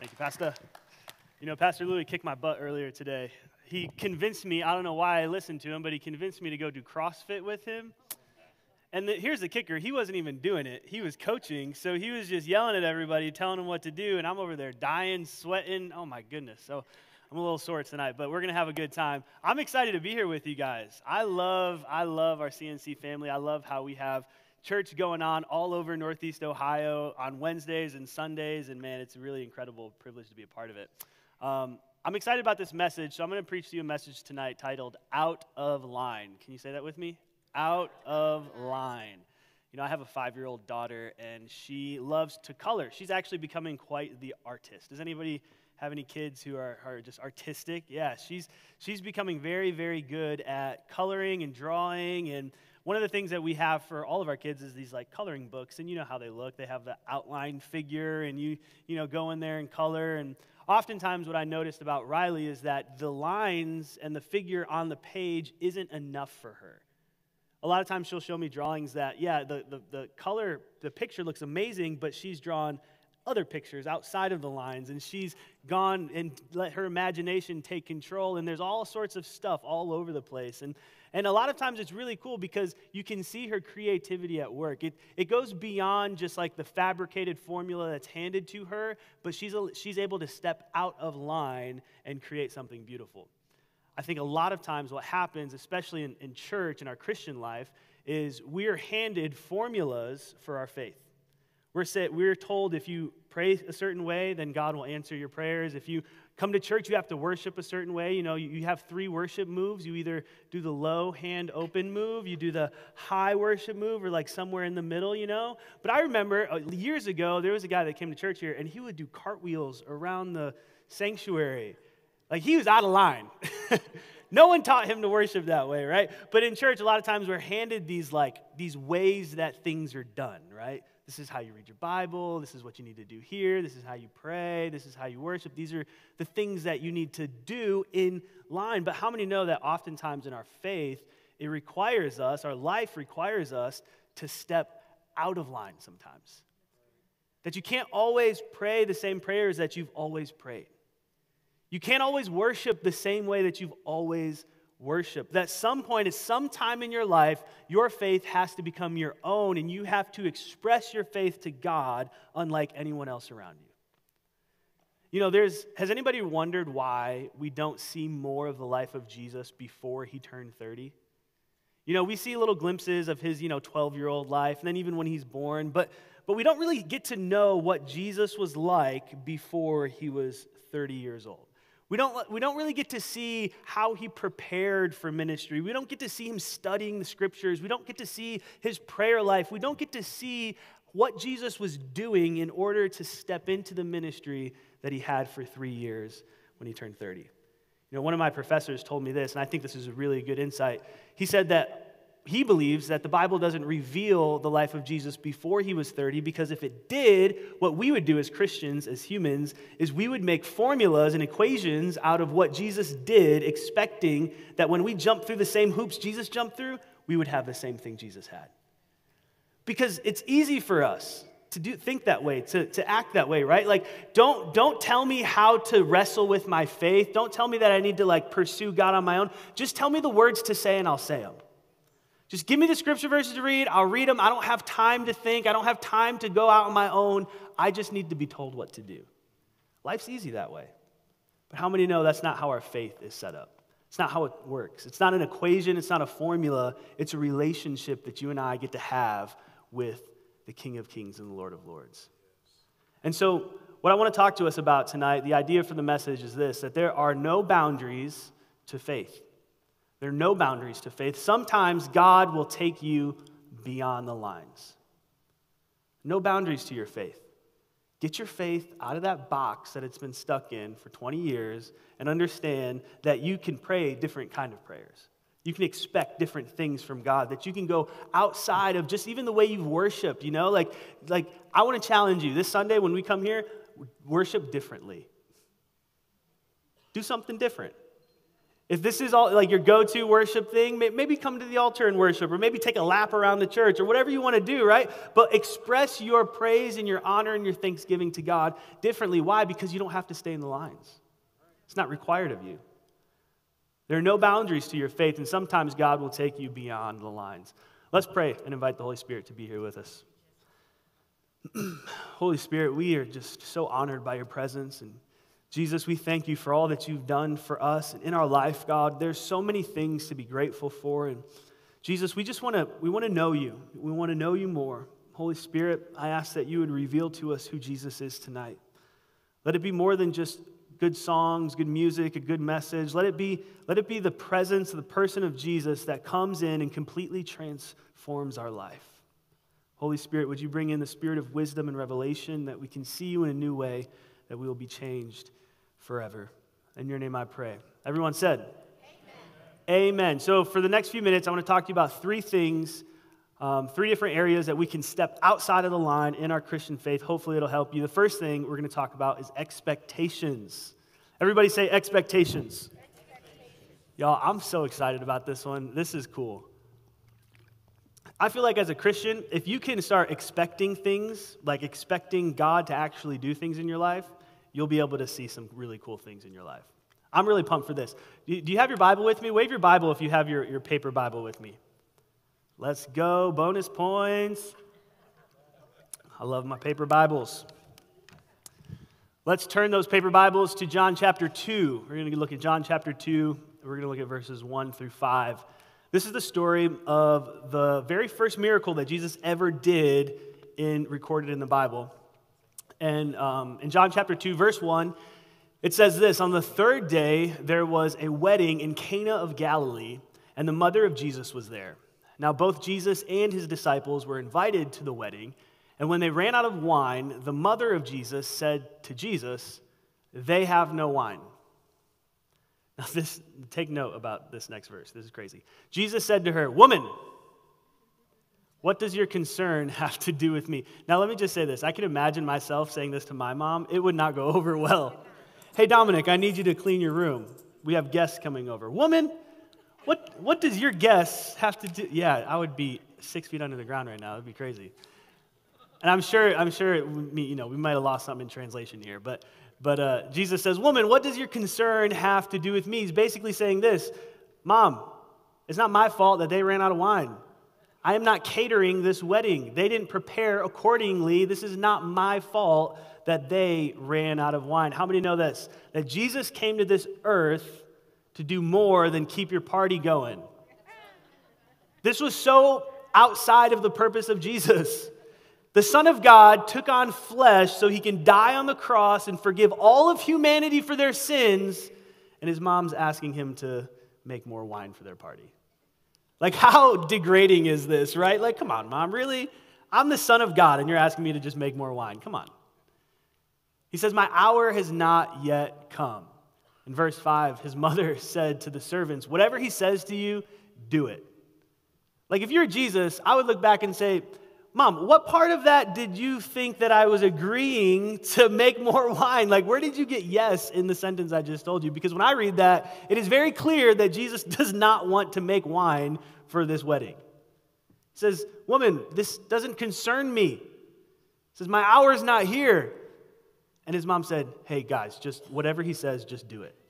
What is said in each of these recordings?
Thank you, Pastor. You know, Pastor Louis kicked my butt earlier today. He convinced me, I don't know why I listened to him, but he convinced me to go do CrossFit with him. And the, here's the kicker he wasn't even doing it, he was coaching. So he was just yelling at everybody, telling them what to do. And I'm over there dying, sweating. Oh, my goodness. So I'm a little sore tonight, but we're going to have a good time. I'm excited to be here with you guys. I love, I love our CNC family. I love how we have church going on all over Northeast Ohio on Wednesdays and Sundays, and man, it's a really incredible privilege to be a part of it. Um, I'm excited about this message, so I'm going to preach to you a message tonight titled Out of Line. Can you say that with me? Out of Line. You know, I have a five year old daughter, and she loves to color. She's actually becoming quite the artist. Does anybody have any kids who are, are just artistic? Yeah, she's, she's becoming very, very good at coloring and drawing and one of the things that we have for all of our kids is these like coloring books and you know how they look. They have the outline figure and you you know go in there and color and oftentimes what i noticed about riley is that the lines and the figure on the page isn't enough for her. A lot of times she'll show me drawings that yeah the, the, the color the picture looks amazing but she's drawn other pictures outside of the lines and she's gone and let her imagination take control and there's all sorts of stuff all over the place and and a lot of times it's really cool because you can see her creativity at work. It, it goes beyond just like the fabricated formula that's handed to her, but she's, a, she's able to step out of line and create something beautiful. I think a lot of times what happens, especially in, in church, in our Christian life, is we're handed formulas for our faith. We're, set, we're told if you pray a certain way, then God will answer your prayers. If you come to church, you have to worship a certain way. You know, you have three worship moves. You either do the low hand open move, you do the high worship move, or like somewhere in the middle, you know. But I remember uh, years ago, there was a guy that came to church here, and he would do cartwheels around the sanctuary. Like he was out of line. no one taught him to worship that way, right? But in church, a lot of times we're handed these like these ways that things are done, right? This is how you read your Bible. This is what you need to do here. This is how you pray. This is how you worship. These are the things that you need to do in line. But how many know that oftentimes in our faith, it requires us, our life requires us to step out of line sometimes? That you can't always pray the same prayers that you've always prayed. You can't always worship the same way that you've always worship. That some point, at some time in your life, your faith has to become your own and you have to express your faith to God unlike anyone else around you. You know, there's, has anybody wondered why we don't see more of the life of Jesus before he turned 30? You know, we see little glimpses of his, you know, 12 year old life, and then even when he's born, but, but we don't really get to know what Jesus was like before he was 30 years old. We don't, we don't really get to see how he prepared for ministry. We don't get to see him studying the scriptures. We don't get to see his prayer life. We don't get to see what Jesus was doing in order to step into the ministry that he had for three years when he turned 30. You know, one of my professors told me this, and I think this is a really good insight. He said that he believes that the Bible doesn't reveal the life of Jesus before he was 30 because if it did, what we would do as Christians, as humans, is we would make formulas and equations out of what Jesus did, expecting that when we jump through the same hoops Jesus jumped through, we would have the same thing Jesus had. Because it's easy for us to do, think that way, to, to act that way, right? Like, don't, don't tell me how to wrestle with my faith. Don't tell me that I need to like pursue God on my own. Just tell me the words to say and I'll say them. Just give me the scripture verses to read. I'll read them. I don't have time to think. I don't have time to go out on my own. I just need to be told what to do. Life's easy that way. But how many know that's not how our faith is set up? It's not how it works. It's not an equation, it's not a formula. It's a relationship that you and I get to have with the King of Kings and the Lord of Lords. And so, what I want to talk to us about tonight, the idea for the message is this that there are no boundaries to faith. There are no boundaries to faith. Sometimes God will take you beyond the lines. No boundaries to your faith. Get your faith out of that box that it's been stuck in for 20 years and understand that you can pray different kind of prayers. You can expect different things from God, that you can go outside of just even the way you've worshiped, you know? Like, like I want to challenge you this Sunday when we come here, worship differently. Do something different. If this is all like your go-to worship thing, maybe come to the altar and worship, or maybe take a lap around the church, or whatever you want to do, right? But express your praise and your honor and your thanksgiving to God differently. Why? Because you don't have to stay in the lines. It's not required of you. There are no boundaries to your faith, and sometimes God will take you beyond the lines. Let's pray and invite the Holy Spirit to be here with us. Holy Spirit, we are just so honored by your presence and Jesus, we thank you for all that you've done for us and in our life, God. There's so many things to be grateful for. And Jesus, we just want to we want to know you. We want to know you more. Holy Spirit, I ask that you would reveal to us who Jesus is tonight. Let it be more than just good songs, good music, a good message. Let it be, let it be the presence of the person of Jesus that comes in and completely transforms our life. Holy Spirit, would you bring in the spirit of wisdom and revelation that we can see you in a new way, that we will be changed forever. In your name I pray. Everyone said, Amen. Amen. So, for the next few minutes, I want to talk to you about three things, um, three different areas that we can step outside of the line in our Christian faith. Hopefully, it'll help you. The first thing we're going to talk about is expectations. Everybody say expectations. Y'all, I'm so excited about this one. This is cool. I feel like as a Christian, if you can start expecting things, like expecting God to actually do things in your life, you'll be able to see some really cool things in your life. I'm really pumped for this. Do you have your Bible with me? Wave your Bible if you have your, your paper Bible with me. Let's go. Bonus points. I love my paper Bibles. Let's turn those paper Bibles to John chapter 2. We're going to look at John chapter 2. We're going to look at verses 1 through 5. This is the story of the very first miracle that Jesus ever did in recorded in the Bible. And um, in John chapter 2, verse 1, it says this On the third day, there was a wedding in Cana of Galilee, and the mother of Jesus was there. Now, both Jesus and his disciples were invited to the wedding. And when they ran out of wine, the mother of Jesus said to Jesus, They have no wine. Now, this, take note about this next verse. This is crazy. Jesus said to her, Woman, what does your concern have to do with me? Now, let me just say this. I can imagine myself saying this to my mom. It would not go over well. Hey, Dominic, I need you to clean your room. We have guests coming over. Woman, what, what does your guests have to do? Yeah, I would be six feet under the ground right now. It'd be crazy. And I'm sure, I'm sure, it, you know, we might have lost something in translation here, but, but uh, Jesus says, "Woman, what does your concern have to do with me?" He's basically saying this, "Mom, it's not my fault that they ran out of wine. I am not catering this wedding. They didn't prepare accordingly. This is not my fault that they ran out of wine. How many know this? That Jesus came to this earth to do more than keep your party going. This was so outside of the purpose of Jesus. The Son of God took on flesh so he can die on the cross and forgive all of humanity for their sins, and his mom's asking him to make more wine for their party. Like, how degrading is this, right? Like, come on, mom, really? I'm the son of God, and you're asking me to just make more wine. Come on. He says, My hour has not yet come. In verse 5, his mother said to the servants, Whatever he says to you, do it. Like, if you're Jesus, I would look back and say, Mom, what part of that did you think that I was agreeing to make more wine? Like, where did you get yes in the sentence I just told you? Because when I read that, it is very clear that Jesus does not want to make wine for this wedding. He says, Woman, this doesn't concern me. He says, My hour is not here. And his mom said, Hey, guys, just whatever he says, just do it.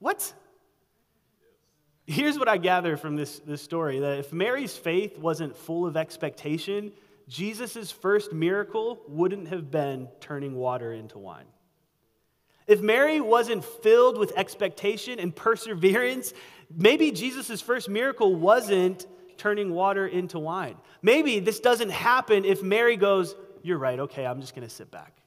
What? Here's what I gather from this, this story that if Mary's faith wasn't full of expectation, Jesus' first miracle wouldn't have been turning water into wine. If Mary wasn't filled with expectation and perseverance, maybe Jesus' first miracle wasn't turning water into wine. Maybe this doesn't happen if Mary goes, You're right, okay, I'm just gonna sit back.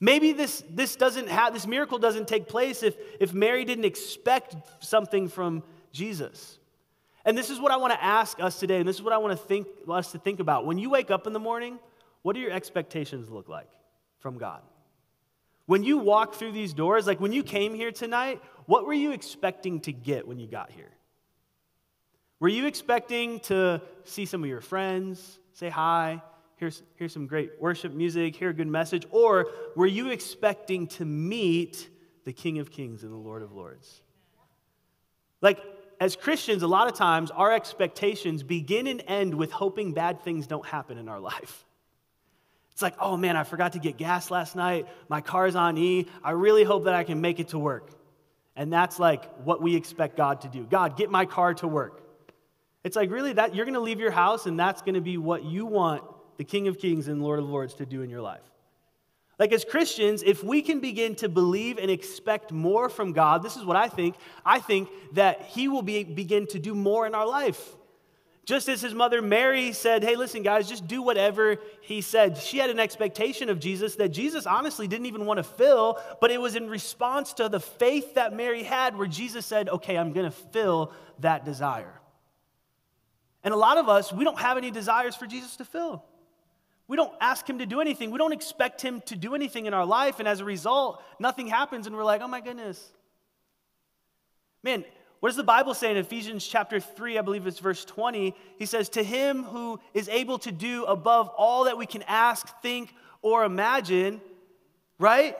Maybe this, this doesn't have this miracle doesn't take place if, if Mary didn't expect something from Jesus. And this is what I want to ask us today, and this is what I want to think us to think about. When you wake up in the morning, what do your expectations look like from God? When you walk through these doors, like when you came here tonight, what were you expecting to get when you got here? Were you expecting to see some of your friends, say hi, here's, here's some great worship music, hear a good message? Or were you expecting to meet the King of Kings and the Lord of Lords. Like, as Christians, a lot of times our expectations begin and end with hoping bad things don't happen in our life. It's like, oh man, I forgot to get gas last night. My car's on E. I really hope that I can make it to work. And that's like what we expect God to do. God, get my car to work. It's like, really, that you're going to leave your house and that's going to be what you want the King of Kings and Lord of Lords to do in your life. Like, as Christians, if we can begin to believe and expect more from God, this is what I think. I think that He will be, begin to do more in our life. Just as his mother Mary said, Hey, listen, guys, just do whatever he said. She had an expectation of Jesus that Jesus honestly didn't even want to fill, but it was in response to the faith that Mary had where Jesus said, Okay, I'm going to fill that desire. And a lot of us, we don't have any desires for Jesus to fill. We don't ask him to do anything. We don't expect him to do anything in our life. And as a result, nothing happens, and we're like, Oh my goodness. Man, what does the Bible say in Ephesians chapter 3, I believe it's verse 20? He says, To him who is able to do above all that we can ask, think, or imagine, right?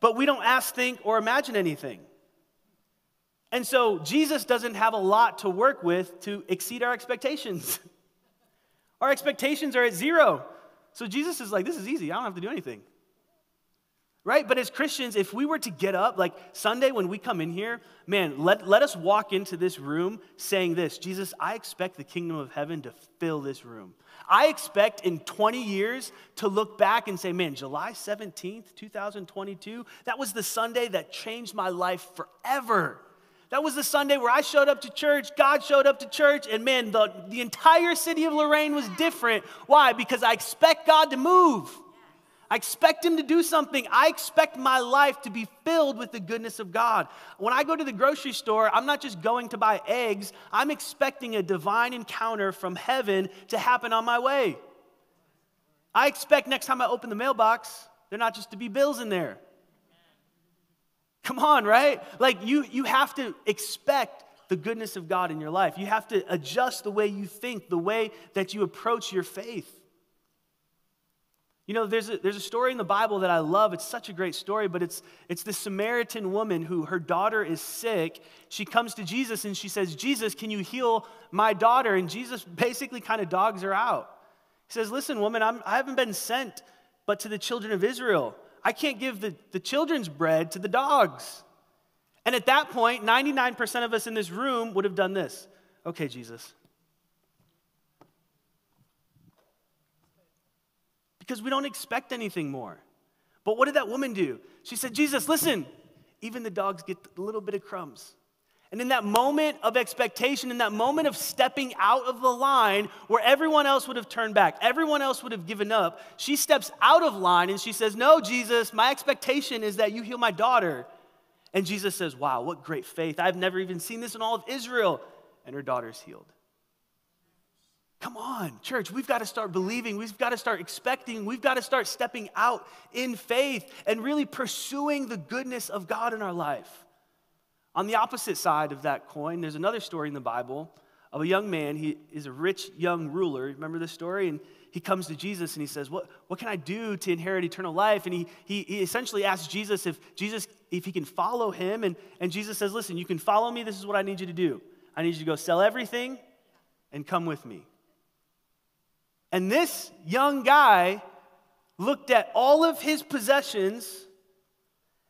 But we don't ask, think, or imagine anything. And so Jesus doesn't have a lot to work with to exceed our expectations. our expectations are at zero. So Jesus is like, This is easy. I don't have to do anything right? But as Christians, if we were to get up, like Sunday when we come in here, man, let, let us walk into this room saying this Jesus, I expect the kingdom of heaven to fill this room. I expect in 20 years to look back and say, man, July 17th, 2022, that was the Sunday that changed my life forever. That was the Sunday where I showed up to church, God showed up to church, and man, the, the entire city of Lorain was different. Why? Because I expect God to move. I expect Him to do something. I expect my life to be filled with the goodness of God. When I go to the grocery store, I'm not just going to buy eggs, I'm expecting a divine encounter from heaven to happen on my way. I expect next time I open the mailbox, they're not just to be bills in there. Come on, right? Like you, you have to expect the goodness of God in your life. You have to adjust the way you think, the way that you approach your faith. You know, there's a, there's a story in the Bible that I love. It's such a great story, but it's, it's the Samaritan woman who her daughter is sick. She comes to Jesus and she says, Jesus, can you heal my daughter? And Jesus basically kind of dogs her out. He says, Listen, woman, I'm, I haven't been sent but to the children of Israel. I can't give the, the children's bread to the dogs. And at that point, 99% of us in this room would have done this. Okay, Jesus, because we don't expect anything more. But what did that woman do? She said, Jesus, listen, even the dogs get a little bit of crumbs. And in that moment of expectation, in that moment of stepping out of the line where everyone else would have turned back, everyone else would have given up, she steps out of line and she says, No, Jesus, my expectation is that you heal my daughter. And Jesus says, Wow, what great faith. I've never even seen this in all of Israel. And her daughter's healed. Come on, church, we've got to start believing. We've got to start expecting. We've got to start stepping out in faith and really pursuing the goodness of God in our life. On the opposite side of that coin, there's another story in the Bible of a young man. He is a rich young ruler. Remember this story? And he comes to Jesus and he says, What, what can I do to inherit eternal life? And he, he, he essentially asks Jesus if Jesus if he can follow him. And, and Jesus says, Listen, you can follow me. This is what I need you to do. I need you to go sell everything and come with me. And this young guy looked at all of his possessions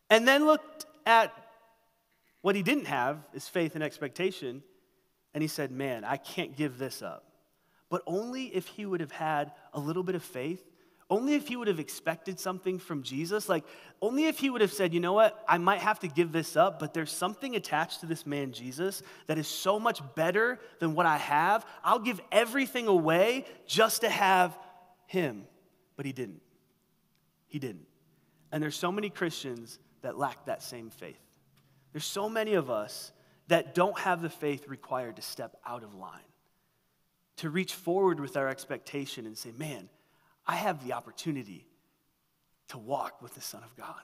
and then looked at what he didn't have is faith and expectation. And he said, Man, I can't give this up. But only if he would have had a little bit of faith only if he would have expected something from Jesus, like only if he would have said, you know what, I might have to give this up, but there's something attached to this man Jesus that is so much better than what I have. I'll give everything away just to have him. But he didn't. He didn't. And there's so many Christians that lack that same faith. There's so many of us that don't have the faith required to step out of line, to reach forward with our expectation and say, man, I have the opportunity to walk with the Son of God.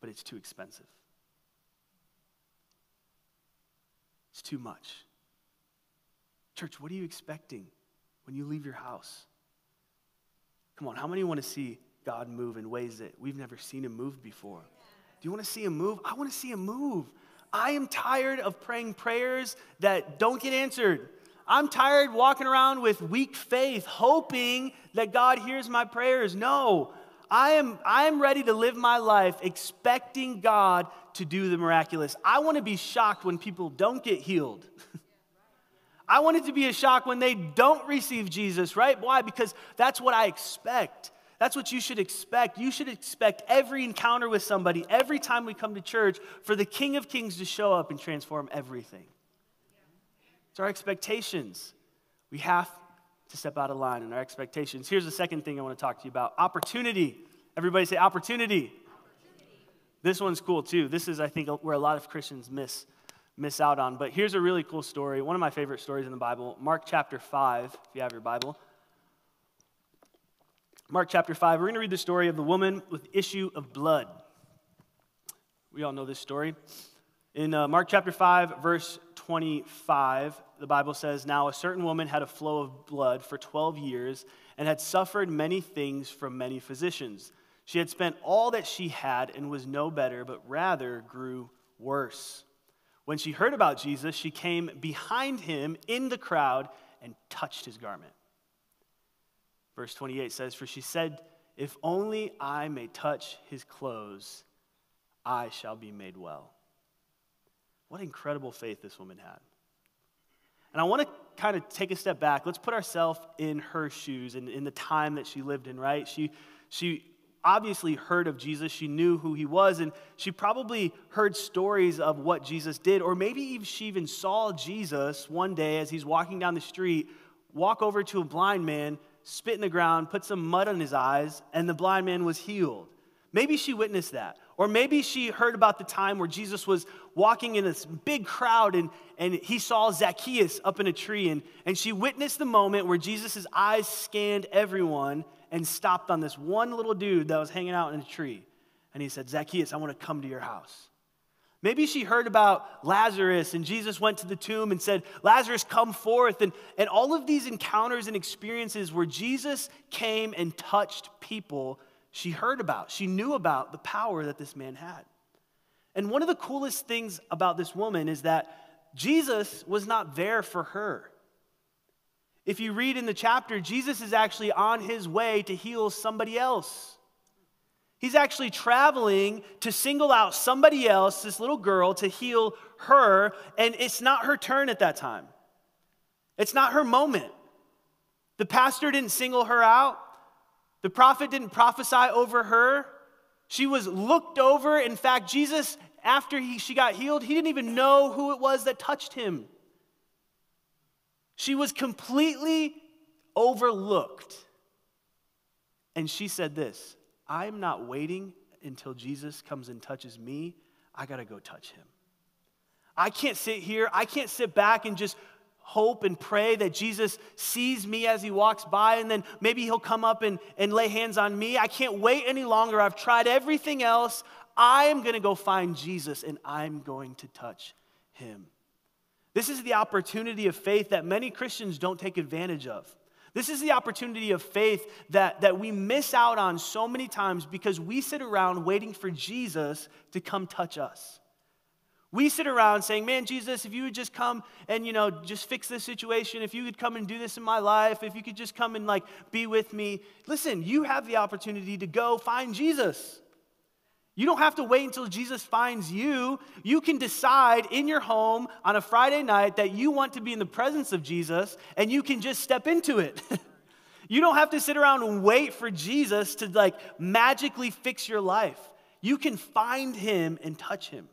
But it's too expensive. It's too much. Church, what are you expecting when you leave your house? Come on, how many want to see God move in ways that we've never seen him move before. You want to see him move? I want to see him move. I am tired of praying prayers that don't get answered. I'm tired walking around with weak faith, hoping that God hears my prayers. No, I am, I am ready to live my life expecting God to do the miraculous. I want to be shocked when people don't get healed. I want it to be a shock when they don't receive Jesus, right? Why? Because that's what I expect. That's what you should expect. You should expect every encounter with somebody, every time we come to church, for the King of Kings to show up and transform everything. It's our expectations. We have to step out of line in our expectations. Here's the second thing I want to talk to you about opportunity. Everybody say opportunity. opportunity. This one's cool too. This is, I think, where a lot of Christians miss, miss out on. But here's a really cool story. One of my favorite stories in the Bible, Mark chapter 5, if you have your Bible. Mark chapter 5, we're going to read the story of the woman with issue of blood. We all know this story. In uh, Mark chapter 5, verse 25, the Bible says, Now a certain woman had a flow of blood for 12 years and had suffered many things from many physicians. She had spent all that she had and was no better, but rather grew worse. When she heard about Jesus, she came behind him in the crowd and touched his garment. Verse 28 says, For she said, If only I may touch his clothes, I shall be made well. What incredible faith this woman had. And I want to kind of take a step back. Let's put ourselves in her shoes and in the time that she lived in, right? She, she obviously heard of Jesus. She knew who he was, and she probably heard stories of what Jesus did. Or maybe she even saw Jesus one day as he's walking down the street, walk over to a blind man spit in the ground, put some mud on his eyes, and the blind man was healed. Maybe she witnessed that. Or maybe she heard about the time where Jesus was walking in this big crowd and, and he saw Zacchaeus up in a tree. And, and she witnessed the moment where Jesus' eyes scanned everyone and stopped on this one little dude that was hanging out in a tree. And he said, Zacchaeus, I want to come to your house. Maybe she heard about Lazarus and Jesus went to the tomb and said, Lazarus, come forth. And, and all of these encounters and experiences where Jesus came and touched people, she heard about. She knew about the power that this man had. And one of the coolest things about this woman is that Jesus was not there for her. If you read in the chapter, Jesus is actually on his way to heal somebody else. He's actually traveling to single out somebody else, this little girl, to heal her, and it's not her turn at that time. It's not her moment. The pastor didn't single her out, the prophet didn't prophesy over her. She was looked over. In fact, Jesus, after he, she got healed, he didn't even know who it was that touched him. She was completely overlooked. And she said this I'm not waiting until Jesus comes and touches me. I got to go touch him. I can't sit here, I can't sit back and just hope and pray that Jesus sees me as he walks by and then maybe he'll come up and, and lay hands on me. I can't wait any longer. I've tried everything else. I am going to go find Jesus and I'm going to touch him. This is the opportunity of faith that many Christians don't take advantage of. This is the opportunity of faith that, that we miss out on so many times because we sit around waiting for Jesus to come touch us. We sit around saying, Man, Jesus, if you would just come and, you know, just fix this situation, if you could come and do this in my life, if you could just come and, like, be with me. Listen, you have the opportunity to go find Jesus. You don't have to wait until Jesus finds you. You can decide in your home on a Friday night that you want to be in the presence of Jesus and you can just step into it. you don't have to sit around and wait for Jesus to like magically fix your life. You can find him and touch him.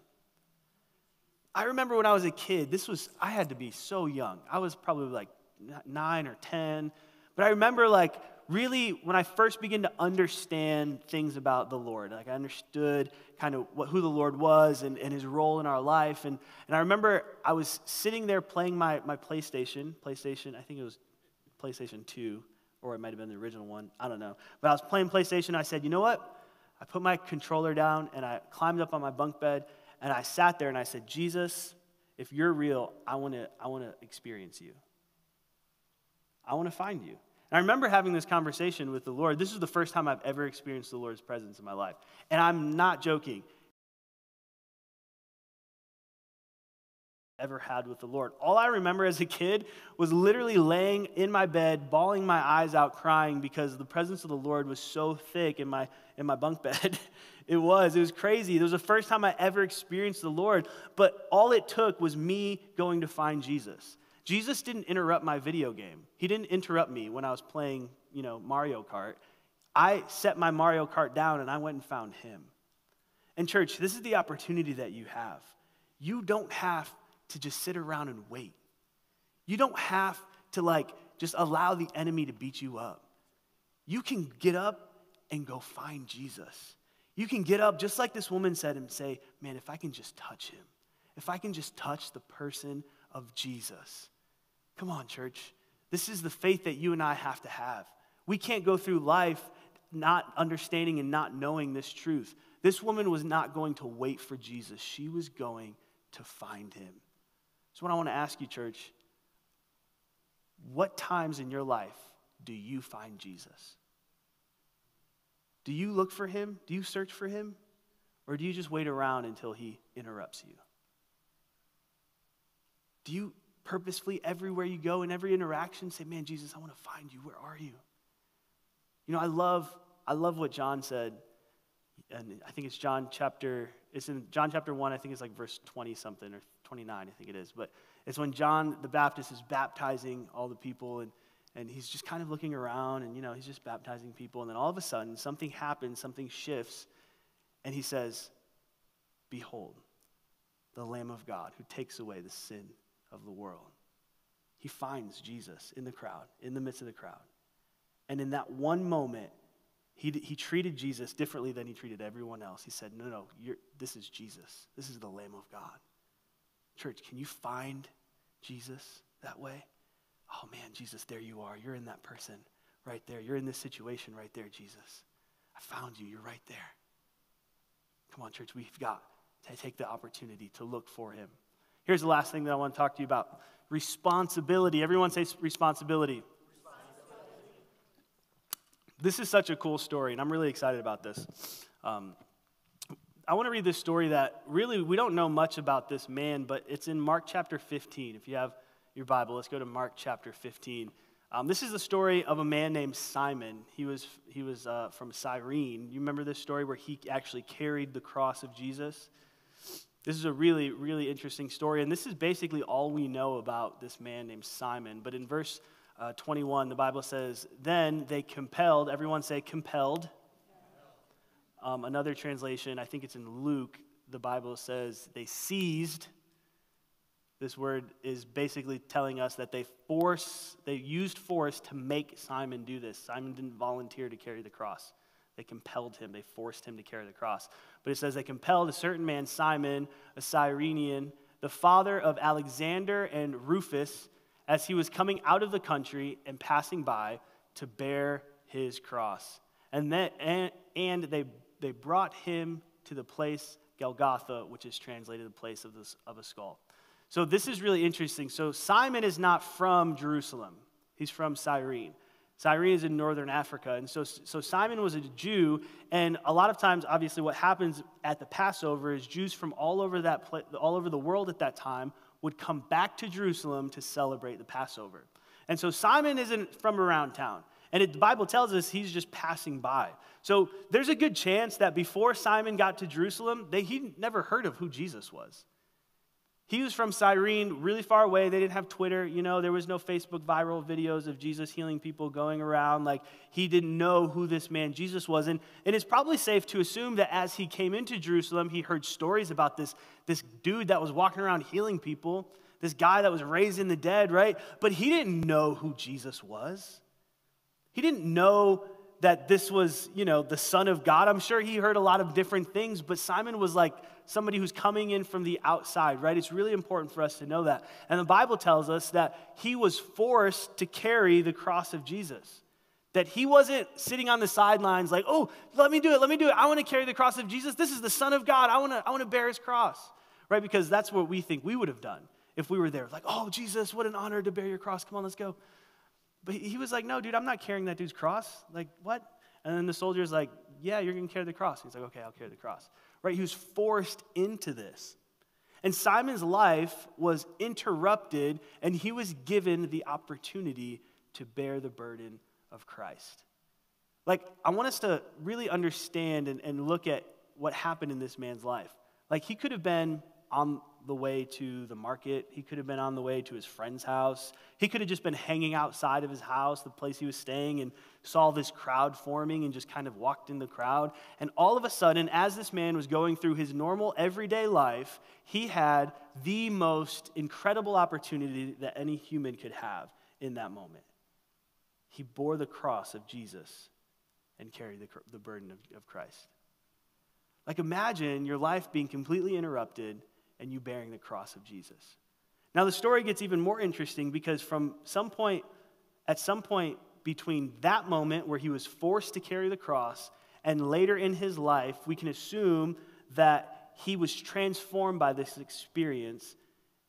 I remember when I was a kid, this was, I had to be so young. I was probably like nine or 10. But I remember like really, when I first began to understand things about the Lord, like I understood kind of what, who the Lord was and, and his role in our life. And, and I remember I was sitting there playing my, my PlayStation, PlayStation, I think it was PlayStation 2, or it might have been the original one, I don't know. But I was playing PlayStation, I said, you know what? I put my controller down and I climbed up on my bunk bed and I sat there and I said, Jesus, if you're real, I want to I want to experience you. I want to find you. And I remember having this conversation with the Lord. This is the first time I've ever experienced the Lord's presence in my life. And I'm not joking. ever had with the Lord. All I remember as a kid was literally laying in my bed, bawling my eyes out, crying because the presence of the Lord was so thick in my, in my bunk bed. it was. It was crazy. It was the first time I ever experienced the Lord, but all it took was me going to find Jesus. Jesus didn't interrupt my video game. He didn't interrupt me when I was playing, you know, Mario Kart. I set my Mario Kart down and I went and found him. And church, this is the opportunity that you have. You don't have to just sit around and wait. You don't have to like just allow the enemy to beat you up. You can get up and go find Jesus. You can get up just like this woman said and say, Man, if I can just touch him, if I can just touch the person of Jesus. Come on, church. This is the faith that you and I have to have. We can't go through life not understanding and not knowing this truth. This woman was not going to wait for Jesus, she was going to find him. So, what I want to ask you, church, what times in your life do you find Jesus? Do you look for him? Do you search for him? Or do you just wait around until he interrupts you? Do you purposefully, everywhere you go, in every interaction, say, Man, Jesus, I want to find you. Where are you? You know, I love, I love what John said. And I think it's John chapter, it's in John chapter 1, I think it's like verse 20 something or 29, I think it is. But it's when John the Baptist is baptizing all the people, and, and he's just kind of looking around, and, you know, he's just baptizing people. And then all of a sudden, something happens, something shifts, and he says, Behold, the Lamb of God who takes away the sin of the world. He finds Jesus in the crowd, in the midst of the crowd. And in that one moment, he, he treated Jesus differently than he treated everyone else. He said, No, no, this is Jesus. This is the Lamb of God. Church, can you find Jesus that way? Oh man, Jesus, there you are. You're in that person right there. You're in this situation right there, Jesus. I found you. You're right there. Come on, church, we've got to take the opportunity to look for him. Here's the last thing that I want to talk to you about responsibility. Everyone say responsibility. responsibility. This is such a cool story, and I'm really excited about this. Um, I want to read this story that really we don't know much about this man, but it's in Mark chapter 15. If you have your Bible, let's go to Mark chapter 15. Um, this is the story of a man named Simon. He was, he was uh, from Cyrene. You remember this story where he actually carried the cross of Jesus? This is a really, really interesting story, and this is basically all we know about this man named Simon. But in verse uh, 21, the Bible says, Then they compelled, everyone say compelled um, another translation, I think it's in Luke, the Bible says they seized. This word is basically telling us that they force, they used force to make Simon do this. Simon didn't volunteer to carry the cross. They compelled him, they forced him to carry the cross. But it says they compelled a certain man, Simon, a Cyrenian, the father of Alexander and Rufus, as he was coming out of the country and passing by to bear his cross. And, that, and, and they they brought him to the place Golgotha, which is translated the place of, this, of a skull. So this is really interesting. So Simon is not from Jerusalem, he's from Cyrene. Cyrene is in northern Africa. And so, so Simon was a Jew. And a lot of times, obviously, what happens at the Passover is Jews from all over, that, all over the world at that time would come back to Jerusalem to celebrate the Passover. And so Simon isn't from around town. And it, the Bible tells us he's just passing by. So there's a good chance that before Simon got to Jerusalem, they, he never heard of who Jesus was. He was from Cyrene, really far away. They didn't have Twitter, you know, there was no Facebook viral videos of Jesus healing people going around. Like, he didn't know who this man Jesus was. And, and it's probably safe to assume that as he came into Jerusalem, he heard stories about this, this dude that was walking around healing people, this guy that was raising the dead, right? But he didn't know who Jesus was. He didn't know that this was, you know, the Son of God. I'm sure he heard a lot of different things, but Simon was like somebody who's coming in from the outside, right? It's really important for us to know that. And the Bible tells us that he was forced to carry the cross of Jesus. That he wasn't sitting on the sidelines like, oh, let me do it, let me do it. I want to carry the cross of Jesus. This is the Son of God. I want to, I want to bear his cross, right? Because that's what we think we would have done if we were there. Like, oh, Jesus, what an honor to bear your cross. Come on, let's go. But he was like, no, dude, I'm not carrying that dude's cross. Like, what? And then the soldier's like, yeah, you're going to carry the cross. He's like, okay, I'll carry the cross. Right? He was forced into this. And Simon's life was interrupted, and he was given the opportunity to bear the burden of Christ. Like, I want us to really understand and, and look at what happened in this man's life. Like, he could have been on the way to the market. He could have been on the way to his friend's house. He could have just been hanging outside of his house, the place he was staying, and saw this crowd forming and just kind of walked in the crowd. And all of a sudden, as this man was going through his normal everyday life, he had the most incredible opportunity that any human could have in that moment. He bore the cross of Jesus and carried the, the burden of, of Christ. Like, imagine your life being completely interrupted and you bearing the cross of Jesus. Now, the story gets even more interesting because from some point, at some point between that moment where he was forced to carry the cross and later in his life, we can assume that he was transformed by this experience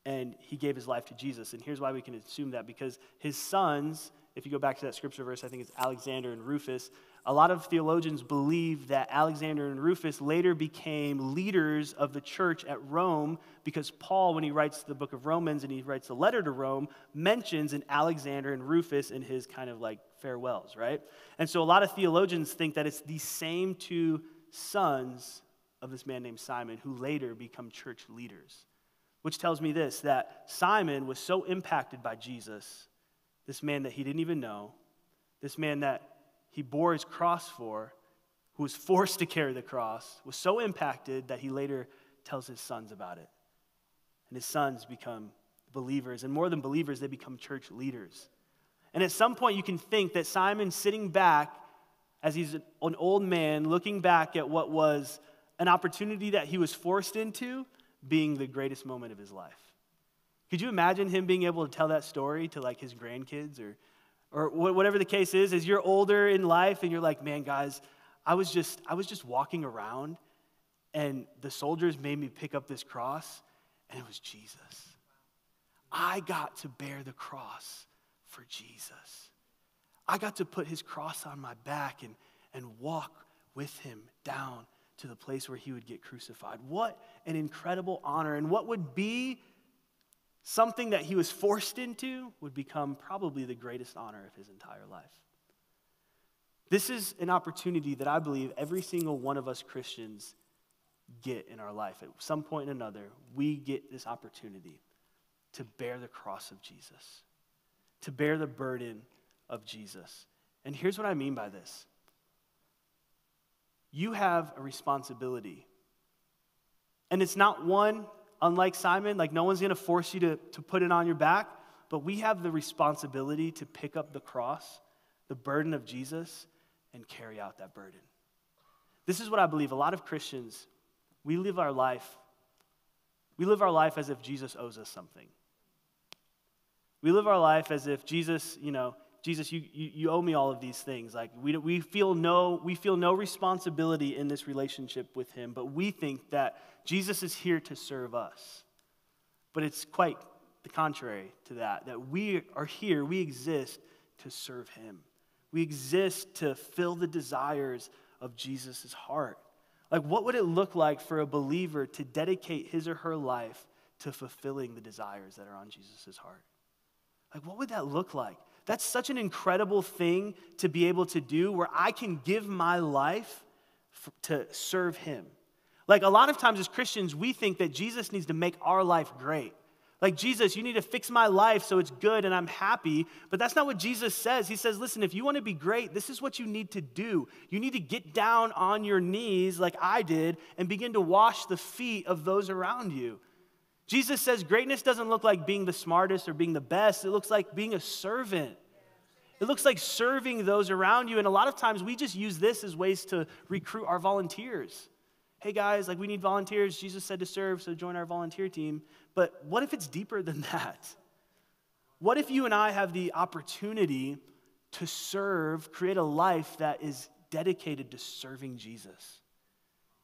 and he gave his life to Jesus. And here's why we can assume that because his sons, if you go back to that scripture verse, I think it's Alexander and Rufus, a lot of theologians believe that Alexander and Rufus later became leaders of the church at Rome because Paul, when he writes the book of Romans and he writes the letter to Rome, mentions an Alexander and Rufus in his kind of like farewells, right? And so a lot of theologians think that it's the same two sons of this man named Simon who later become church leaders, which tells me this that Simon was so impacted by Jesus, this man that he didn't even know, this man that he bore his cross for, who was forced to carry the cross, was so impacted that he later tells his sons about it. And his sons become believers. And more than believers, they become church leaders. And at some point, you can think that Simon sitting back as he's an old man, looking back at what was an opportunity that he was forced into, being the greatest moment of his life. Could you imagine him being able to tell that story to like his grandkids or or whatever the case is, as you're older in life and you're like, man, guys, I was just, I was just walking around and the soldiers made me pick up this cross and it was Jesus. I got to bear the cross for Jesus. I got to put his cross on my back and, and walk with him down to the place where he would get crucified. What an incredible honor. And what would be something that he was forced into would become probably the greatest honor of his entire life. This is an opportunity that I believe every single one of us Christians get in our life. At some point or another, we get this opportunity to bear the cross of Jesus, to bear the burden of Jesus. And here's what I mean by this you have a responsibility. And it's not one unlike Simon, like no one's going to force you to, to put it on your back, but we have the responsibility to pick up the cross, the burden of Jesus, and carry out that burden. This is what I believe. A lot of Christians, we live our life, we live our life as if Jesus owes us something. We live our life as if Jesus, you know, Jesus, you, you, you, owe me all of these things. Like we, we, feel no, we feel no responsibility in this relationship with him, but we think that Jesus is here to serve us. But it's quite the contrary to that, that we are here, we exist to serve him. We exist to fill the desires of Jesus' heart. Like, what would it look like for a believer to dedicate his or her life to fulfilling the desires that are on Jesus' heart? Like, what would that look like? That's such an incredible thing to be able to do where I can give my life to serve Him. Like a lot of times as Christians, we think that Jesus needs to make our life great. Like, Jesus, you need to fix my life so it's good and I'm happy. But that's not what Jesus says. He says, listen, if you want to be great, this is what you need to do. You need to get down on your knees like I did and begin to wash the feet of those around you. Jesus says greatness doesn't look like being the smartest or being the best, it looks like being a servant. It looks like serving those around you. And a lot of times we just use this as ways to recruit our volunteers. Hey guys, like we need volunteers. Jesus said to serve, so join our volunteer team. But what if it's deeper than that? What if you and I have the opportunity to serve, create a life that is dedicated to serving Jesus?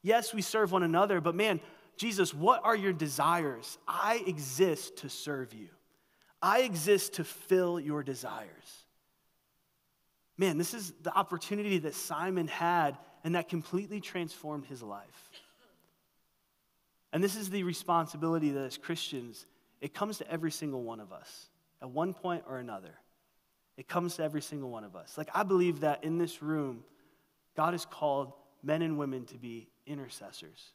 Yes, we serve one another, but man, Jesus, what are your desires? I exist to serve you. I exist to fill your desires. man, this is the opportunity that Simon had, and that completely transformed his life. And this is the responsibility that as Christians, it comes to every single one of us at one point or another. It comes to every single one of us. Like, I believe that in this room, God has called men and women to be intercessors,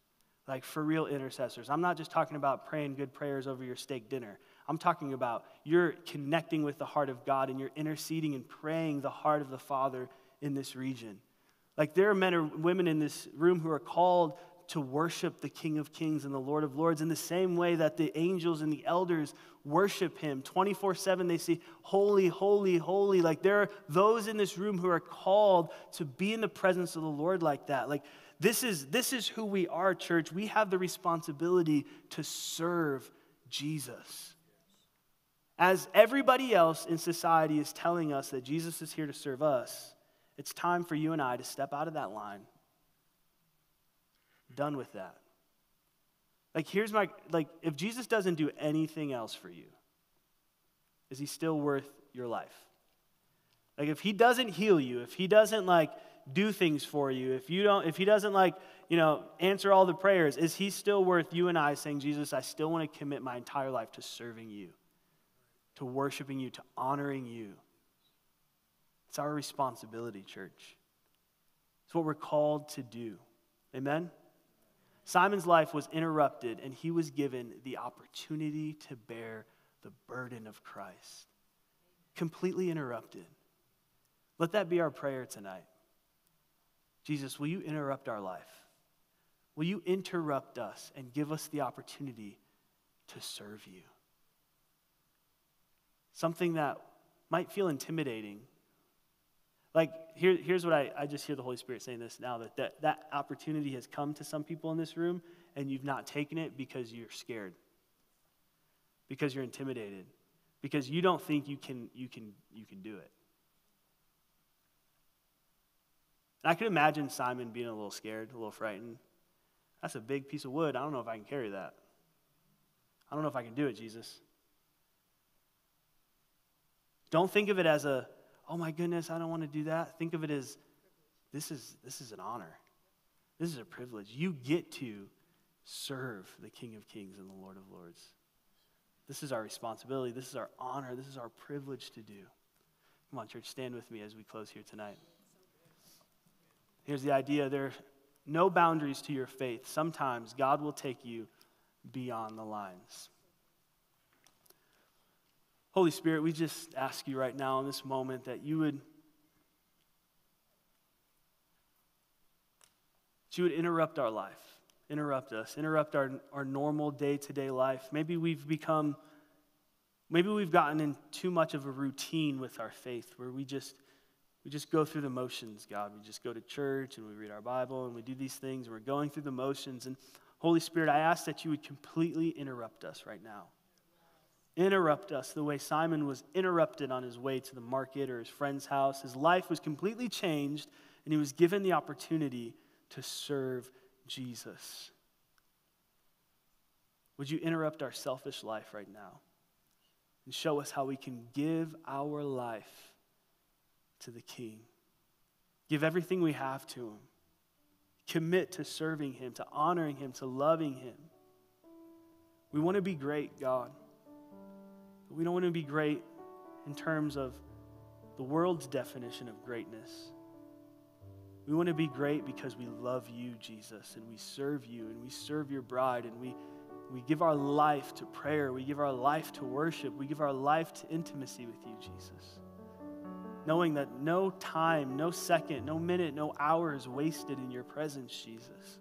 like for real intercessors. I'm not just talking about praying good prayers over your steak dinner. I'm talking about you're connecting with the heart of God and you're interceding and praying the heart of the Father in this region. Like there are men or women in this room who are called to worship the King of Kings and the Lord of Lords in the same way that the angels and the elders worship him 24 7. They say, Holy, holy, holy. Like there are those in this room who are called to be in the presence of the Lord like that. Like this is, this is who we are, church. We have the responsibility to serve Jesus. As everybody else in society is telling us that Jesus is here to serve us, it's time for you and I to step out of that line Done with that. Like, here's my, like, if Jesus doesn't do anything else for you, is he still worth your life? Like, if he doesn't heal you, if he doesn't, like, do things for you, if you don't, if he doesn't, like, you know, answer all the prayers, is he still worth you and I saying, Jesus, I still want to commit my entire life to serving you, to worshiping you, to honoring you? It's our responsibility, church. It's what we're called to do. Amen? Simon's life was interrupted, and he was given the opportunity to bear the burden of Christ. Completely interrupted. Let that be our prayer tonight. Jesus, will you interrupt our life? Will you interrupt us and give us the opportunity to serve you? Something that might feel intimidating like, here, here's what I, I just hear the Holy Spirit saying this now that, that that opportunity has come to some people in this room, and you've not taken it because you're scared, because you're intimidated, because you don't think you can, you can, you can do it. And I can imagine Simon being a little scared, a little frightened. That's a big piece of wood. I don't know if I can carry that. I don't know if I can do it, Jesus. Don't think of it as a oh my goodness, I don't want to do that. Think of it as this is, this is an honor. This is a privilege. You get to serve the King of Kings and the Lord of Lords. This is our responsibility. This is our honor. This is our privilege to do. Come on, church, stand with me as we close here tonight. Here's the idea there are no boundaries to your faith. Sometimes God will take you beyond the lines. Holy Spirit, we just ask you right now in this moment that you would that you would interrupt our life, interrupt us, interrupt our, our normal day to day life. Maybe we've become, maybe we've gotten in too much of a routine with our faith where we just, we just go through the motions, God. We just go to church and we read our Bible and we do these things. We're going through the motions. And Holy Spirit, I ask that you would completely interrupt us right now interrupt us the way Simon was interrupted on his way to the market or his friend's house. His life was completely changed, and he was given the opportunity to serve Jesus. Would you interrupt our selfish life right now and show us how we can give our life to the King? Give everything we have to Him. Commit to serving Him, to honoring Him, to loving Him. We want to be great, God. But we don't want to be great in terms of the world's definition of greatness. We want to be great because we love you, Jesus, and we serve you, and we serve your bride, and we, we give our life to prayer. We give our life to worship. We give our life to intimacy with you, Jesus. Knowing that no time, no second, no minute, no hour is wasted in your presence, Jesus.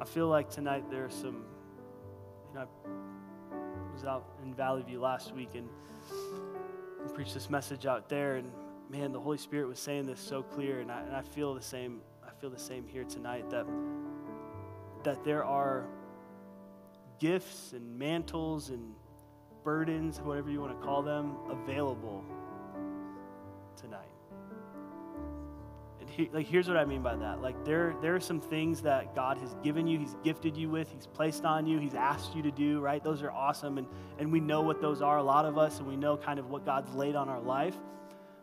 I feel like tonight there's some, you know, was out in Valley View last week and preached this message out there, and man, the Holy Spirit was saying this so clear, and I, and I feel the same. I feel the same here tonight that that there are gifts and mantles and burdens, whatever you want to call them, available tonight. He, like, here's what I mean by that. Like, there, there are some things that God has given you, He's gifted you with, He's placed on you, He's asked you to do, right? Those are awesome. And, and we know what those are, a lot of us, and we know kind of what God's laid on our life.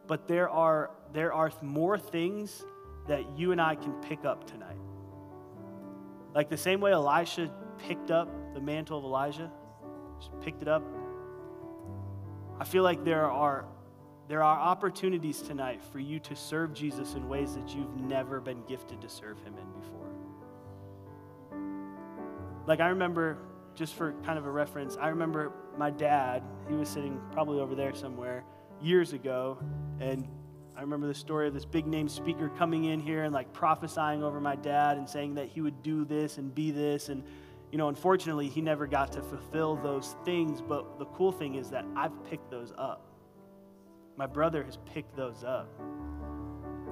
But there are, there are more things that you and I can pick up tonight. Like the same way Elisha picked up the mantle of Elijah, just picked it up. I feel like there are there are opportunities tonight for you to serve Jesus in ways that you've never been gifted to serve him in before. Like I remember just for kind of a reference, I remember my dad, he was sitting probably over there somewhere years ago and I remember the story of this big name speaker coming in here and like prophesying over my dad and saying that he would do this and be this. And, you know, unfortunately, he never got to fulfill those things. But the cool thing is that I've picked those up. My brother has picked those up.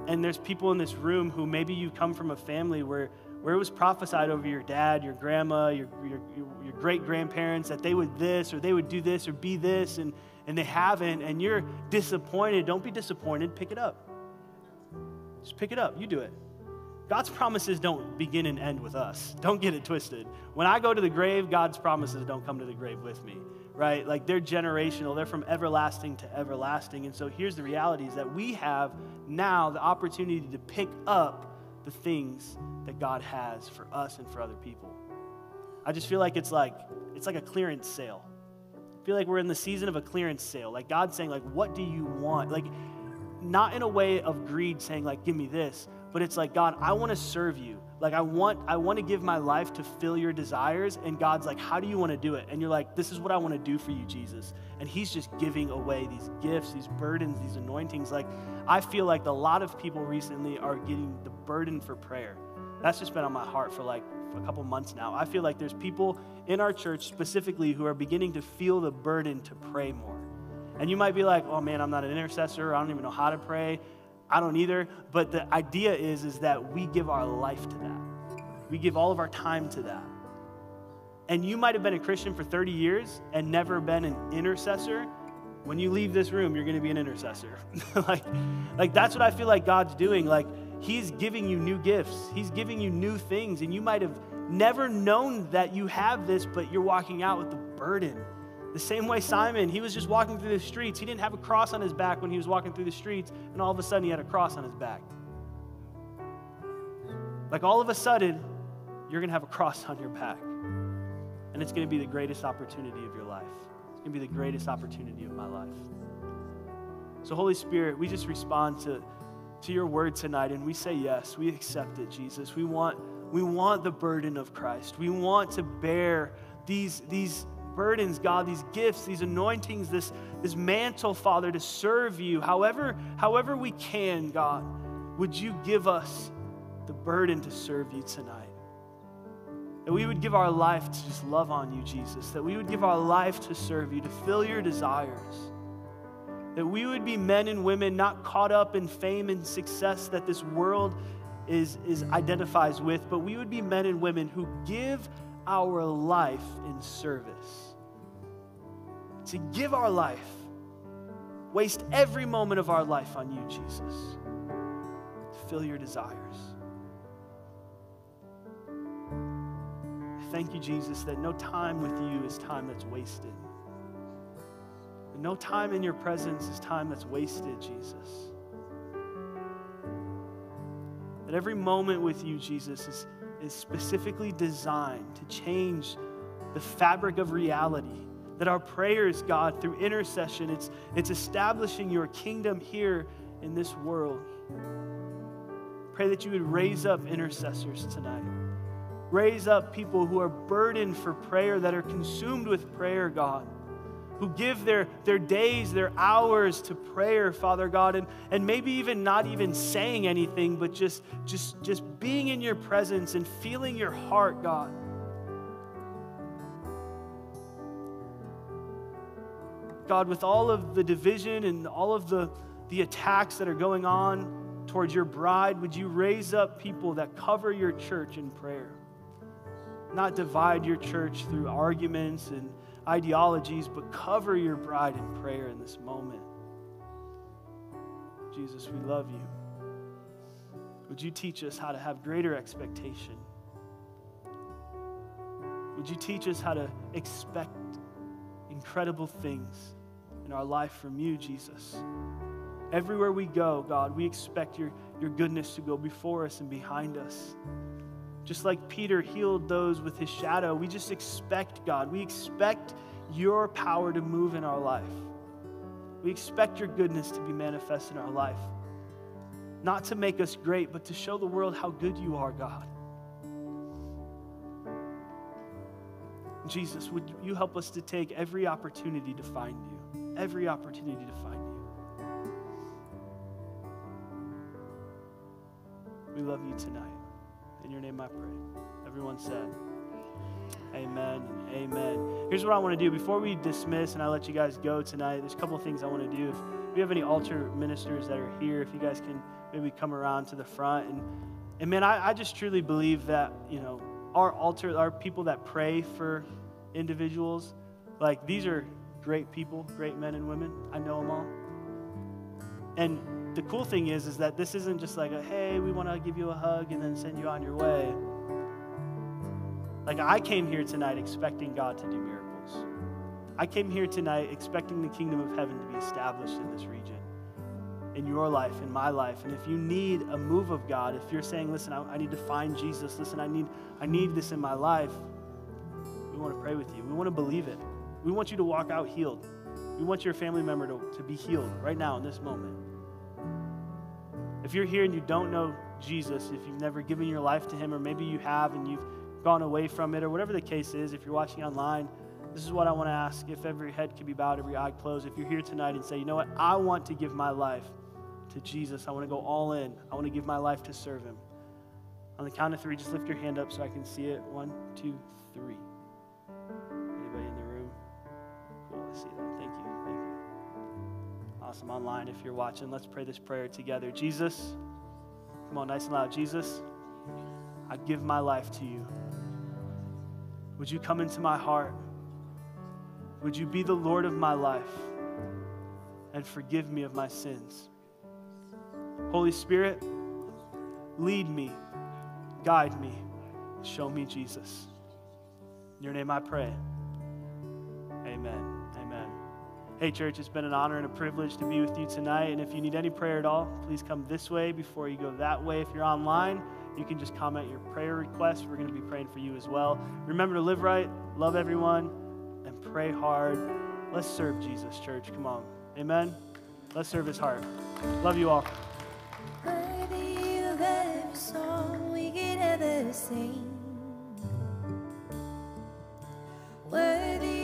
And there's people in this room who maybe you come from a family where, where it was prophesied over your dad, your grandma, your, your, your great grandparents that they would this or they would do this or be this. And, and they haven't, and you're disappointed, don't be disappointed. Pick it up. Just pick it up. You do it. God's promises don't begin and end with us. Don't get it twisted. When I go to the grave, God's promises don't come to the grave with me, right? Like they're generational, they're from everlasting to everlasting. And so here's the reality is that we have now the opportunity to pick up the things that God has for us and for other people. I just feel like it's like it's like a clearance sale I feel like we're in the season of a clearance sale. Like God's saying, like, what do you want? Like, not in a way of greed, saying, like, give me this, but it's like, God, I want to serve you. Like, I want, I want to give my life to fill your desires. And God's like, how do you want to do it? And you're like, this is what I want to do for you, Jesus. And He's just giving away these gifts, these burdens, these anointings. Like, I feel like a lot of people recently are getting the burden for prayer. That's just been on my heart for like a couple months now. I feel like there's people in our church specifically who are beginning to feel the burden to pray more. And you might be like, oh man, I'm not an intercessor. I don't even know how to pray. I don't either. But the idea is, is that we give our life to that. We give all of our time to that. And you might have been a Christian for 30 years and never been an intercessor. When you leave this room, you're going to be an intercessor. like, like that's what I feel like God's doing. Like He's giving you new gifts. He's giving you new things, and you might have never known that you have this, but you're walking out with the burden. The same way Simon, he was just walking through the streets. He didn't have a cross on his back when he was walking through the streets, and all of a sudden he had a cross on his back. Like all of a sudden, you're going to have a cross on your back. And it's going to be the greatest opportunity of your life. It's going to be the greatest opportunity of my life. So, Holy Spirit, we just respond to, to your word tonight and we say yes. We accept it, Jesus. We want we want the burden of Christ. We want to bear these, these burdens, God, these gifts, these anointings, this, this mantle, Father, to serve you however, however we can, God. Would you give us the burden to serve you tonight? That we would give our life to just love on you, Jesus. That we would give our life to serve you, to fill your desires. That we would be men and women not caught up in fame and success that this world is, is identifies with, but we would be men and women who give our life in service. To give our life, waste every moment of our life on you, Jesus. Fill your desires. Thank you, Jesus, that no time with you is time that's wasted. And No time in your presence is time that's wasted, Jesus. That every moment with you, Jesus, is, is specifically designed to change the fabric of reality. That our prayers, God, through intercession, it's, it's establishing your kingdom here in this world. Pray that you would raise up intercessors tonight. Raise up people who are burdened for prayer, that are consumed with prayer, God who give their, their days, their hours to prayer, Father God, and, and maybe even not even saying anything, but just, just, just being in your presence and feeling your heart, God. God, with all of the division and all of the, the attacks that are going on towards your bride, would you raise up people that cover your church in prayer? Not divide your church through arguments and ideologies, but cover your bride in prayer in this moment. Jesus, we love you. Would you teach us how to have greater expectation? Would you teach us how to expect incredible things in our life from you, Jesus? Everywhere we go, God, we expect your, your goodness to go before us and behind us. Just like Peter healed those with his shadow, we just expect, God, we expect your power to move in our life. We expect your goodness to be manifest in our life. Not to make us great, but to show the world how good you are, God. Jesus, would you help us to take every opportunity to find you? Every opportunity to find you. We love you tonight. In your name I pray. Everyone said, Amen. Amen. Here's what I want to do before we dismiss and I let you guys go tonight. There's a couple of things I want to do. If we have any altar ministers that are here, if you guys can maybe come around to the front and and man, I, I just truly believe that, you know, our altar, our people that pray for individuals, like these are great people, great men and women. I know them all. And the cool thing is, is that this isn't just like a, hey, we want to give you a hug and then send you on your way. Like I came here tonight expecting God to do miracles. I came here tonight expecting the kingdom of heaven to be established in this region in your life, in my life. And if you need a move of God, if you're saying, listen, I, I, need to find Jesus, listen, I need, I need this in my life, we want to pray with you. We want to believe it. We want you to walk out healed. We want your family member to, to be healed right now in this moment. If you're here and you don't know Jesus, if you've never given your life to him, or maybe you have and you've gone away from it, or whatever the case is, if you're watching online, this is what I want to ask. If every head can be bowed, every eye closed, if you're here tonight and say, you know what, I want to give my life to Jesus. I want to go all in. I want to give my life to serve him. On the count of three, just lift your hand up so I can see it. One, two, three. Anybody in the room? Cool, I see that. Thank you. Awesome. Online, if you're watching, let's pray this prayer together. Jesus, come on, nice and loud. Jesus, I give my life to you. Would you come into my heart? Would you be the Lord of my life and forgive me of my sins? Holy Spirit, lead me, guide me, show me Jesus. In your name I pray. Amen. Hey, church, it's been an honor and a privilege to be with you tonight. And if you need any prayer at all, please come this way before you go that way. If you're online, you can just comment your prayer request. We're going to be praying for you as well. Remember to live right, love everyone, and pray hard. Let's serve Jesus, church. Come on. Amen. Let's serve his heart. Love you all every song we could ever sing. Worthy